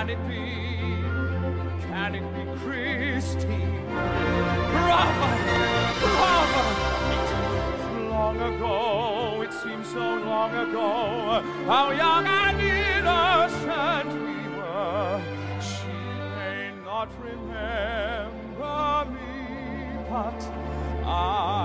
Can it be? Can it be Christine? Brava! Brava! Long ago, it seems so long ago, how young and innocent we were. She may not remember me, but I.